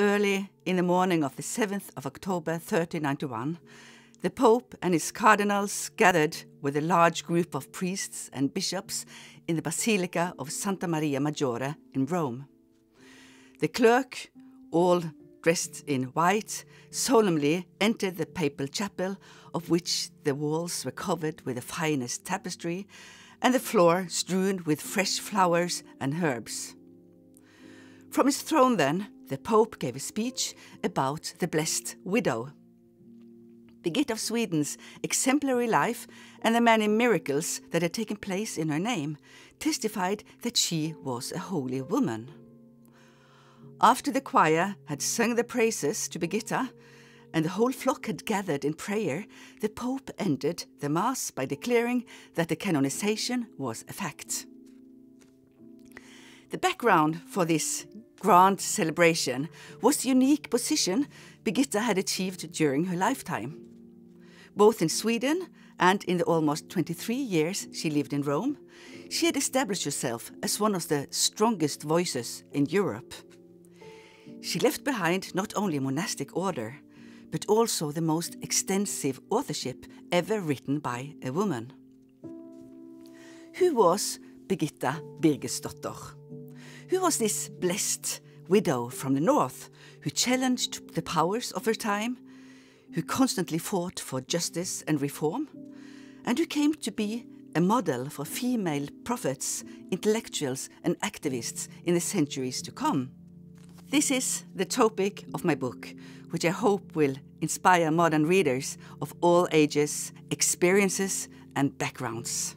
early in the morning of the 7th of October 1391, the Pope and his cardinals gathered with a large group of priests and bishops in the Basilica of Santa Maria Maggiore in Rome. The clerk, all dressed in white, solemnly entered the papal chapel, of which the walls were covered with the finest tapestry and the floor strewn with fresh flowers and herbs. From his throne, then, the Pope gave a speech about the Blessed Widow. Birgitta of Sweden's exemplary life and the many miracles that had taken place in her name testified that she was a holy woman. After the choir had sung the praises to Birgitta, and the whole flock had gathered in prayer, the Pope ended the Mass by declaring that the canonization was a fact. The background for this grand celebration was the unique position Birgitta had achieved during her lifetime. Both in Sweden and in the almost 23 years she lived in Rome, she had established herself as one of the strongest voices in Europe. She left behind not only a monastic order, but also the most extensive authorship ever written by a woman. Who was Birgitta Birgersdotter? Who was this blessed widow from the north who challenged the powers of her time, who constantly fought for justice and reform, and who came to be a model for female prophets, intellectuals, and activists in the centuries to come? This is the topic of my book, which I hope will inspire modern readers of all ages, experiences, and backgrounds.